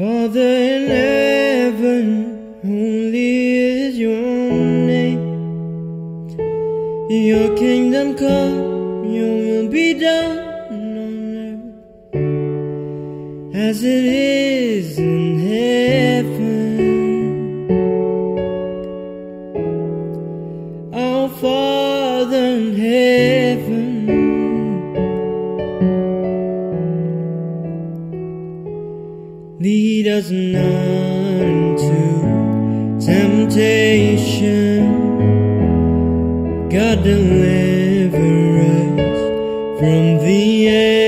Father in heaven, holy is your name. Your kingdom come, your will be done on earth as it is in heaven. Lead us not into temptation. God deliver us from the enemy.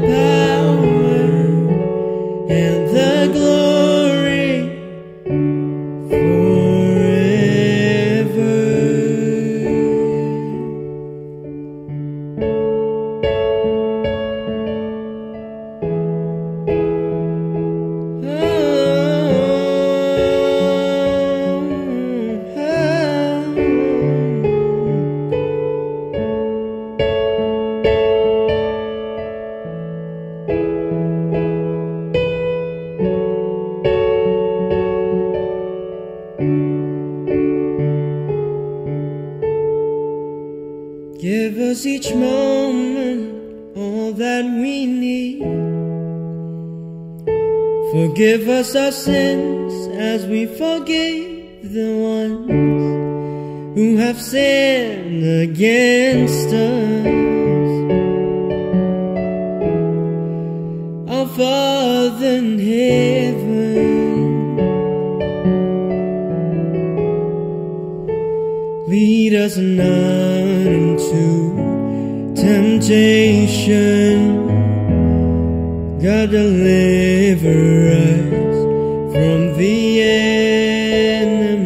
Power and the glory Us each moment all that we need. Forgive us our sins as we forgive the ones who have sinned against us. Our Father in heaven, lead us not temptation. God deliver us from the enemy.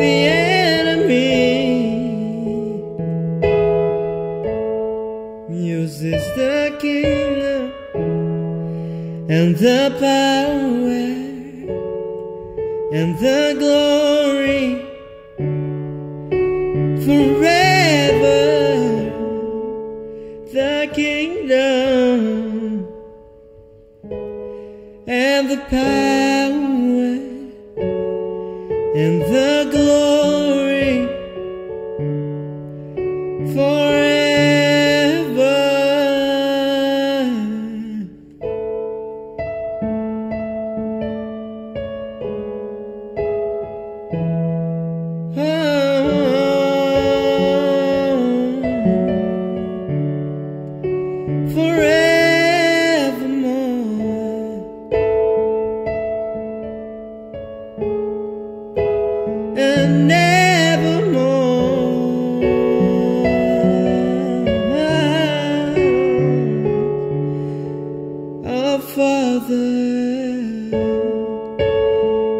The enemy uses the kingdom and the power and the glory forever. The kingdom and the power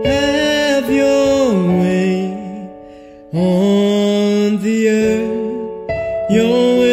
Have your way on the earth, your will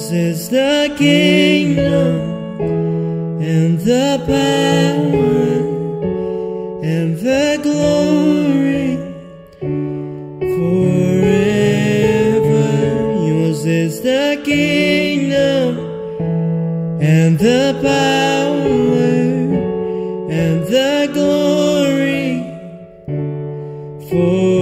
Yours is the kingdom and the power and the glory forever. Yours is the kingdom and the power and the glory forever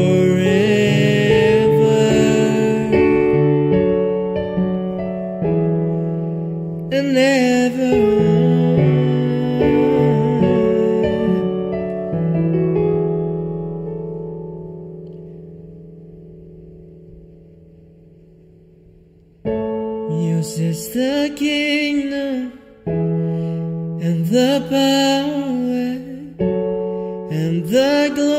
Yours is the kingdom and the power and the glory